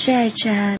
share chat